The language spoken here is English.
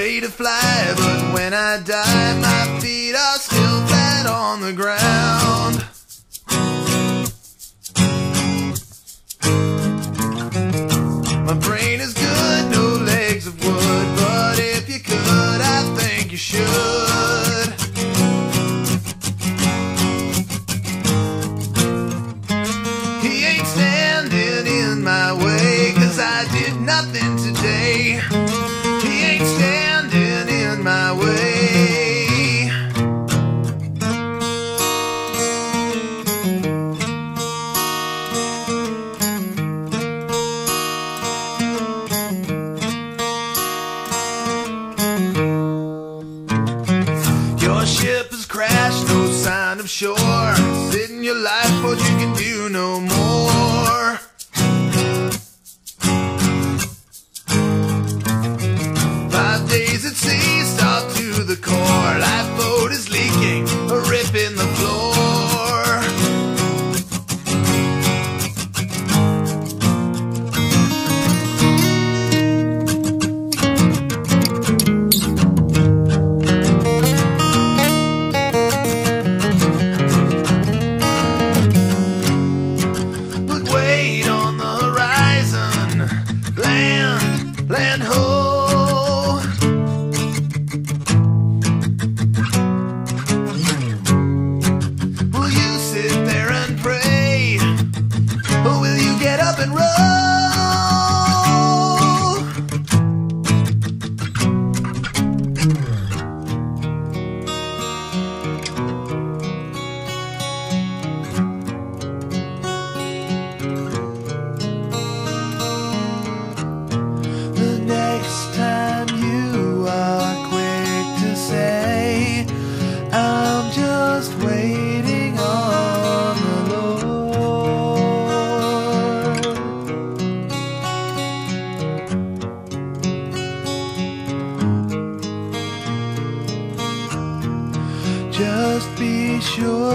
afraid to fly, but when I die, my feet are still flat on the ground. ship has crashed, no sign of shore. Sitting your life, but you can do no more. Five days at sea. and who joy.